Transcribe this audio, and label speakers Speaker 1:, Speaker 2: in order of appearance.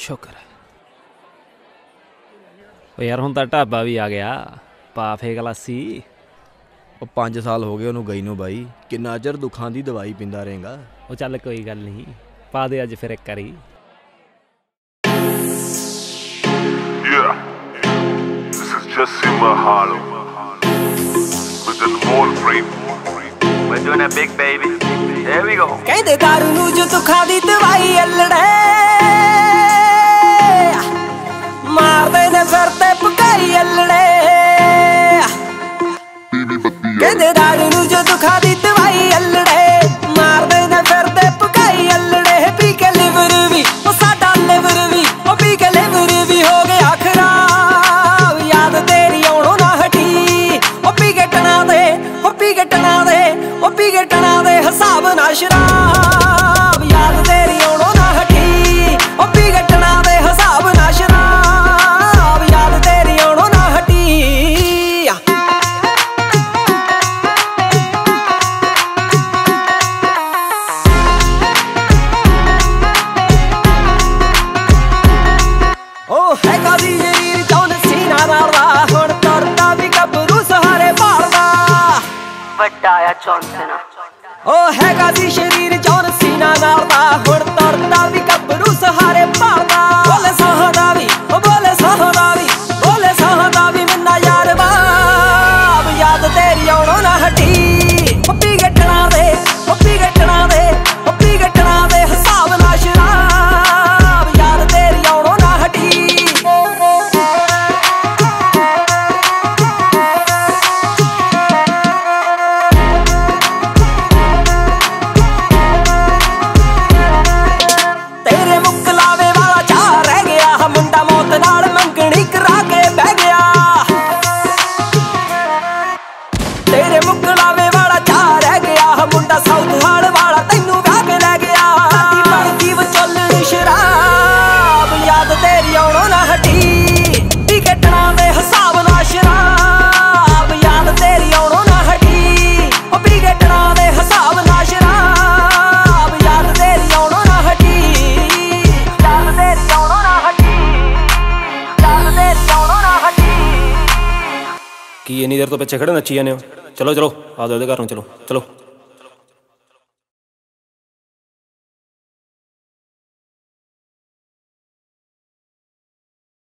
Speaker 1: ਸ਼ੁਕਰ ਹੈ। ਓ ਯਾਰ ਹੁਣ ਤਾਂ ਢਾਬਾ ਵੀ ਆ ਗਿਆ। ਪਾ ਫੇ ਗਲਾਸੀ
Speaker 2: ਉਹ 5 ਸਾਲ ਹੋ ਗਏ ਉਹਨੂੰ ਗਈ ਨੂੰ ਬਾਈ। ਕਿੰਨਾ ਚਿਰ ਦੁੱਖਾਂ ਦੀ ਦਵਾਈ ਪਿੰਦਾ ਰਹੇਗਾ।
Speaker 1: ਉਹ ਚੱਲ ਕੋਈ ਗੱਲ ਨਹੀਂ। ਪਾ ਦੇ ਅੱਜ ਫਿਰ ਇੱਕ ਵਾਰੀ।
Speaker 3: Yeah, this is Jesse Mahalo. With the Mall Brain.
Speaker 4: We're doing that big baby. There we go.
Speaker 5: ਕਹਿੰਦੇ ਦਾਰੂ ਨੂੰ ਜੋ ਦੁੱਖਾਂ ਦੀ ਦਵਾਈ ਅਲੜੇ ਨੇ ਫਿਰ ਤੇ ਪਕਾਈ ਅਲੜੇ। ਕਹਿੰਦੇ ਦਾਰੂ ਨੂੰ ਜੋ ਦੁੱਖਾਂ ਦੀ ਦਵਾਈ ਅਲੜੇ। ਮਾਰਦੇ ਨੇ ਫਿਰ ਤੇ ਪਕਾਈ ਅਲੜੇ। ਪੀ ਕੇ ਲਿਵਰ ਵੀ, ਉਹ ਸਾਡਾ ਲਿਵਰ ਵੀ, ਉਹ ਪੀ ਕੇ ਲਿਵਰ ਵੀ ਹੋ ਗਿਆ ਖਰਾਬ ਯਾਦ ਤੇਰੀ ਆਉਣੋਂ ਨਾ ਹਟੀ। ਉਹ ਪੀ ਕੇ ਟਣਾ ਦੇ, ਉਹ ਪੀ ਕੇ ਟਣਾ ਦੇ, ਉਹ ਪੀ ਕੇ ਟਣਾ ਦੇ, ਹਿਸਾਬ ਨਾ ਸ਼ਰਾਬ
Speaker 6: ਵੱਡਾ ਆ ਚੌਂਸਨਾ
Speaker 5: ਉਹ ਹੈਗਾ ਦੀ ਸ਼ਰੀਰ ਚੌਨ ਸੀਨਾ ਮਾਰਦਾ ਹੁਣ ਤੁਰਦਾ ਵੀ
Speaker 1: ਕੀ ਇੰਨੀ ਦੇਰ ਤੋਂ ਪਿੱਛੇ ਖੜੇ ਨੱਚੀ ਜਾਂਦੇ ਹੋ। ਚਲੋ ਚਲੋ ਆ ਜਾਓ ਉਹਦੇ ਘਰ ਨੂੰ ਚਲੋ ਚਲੋ।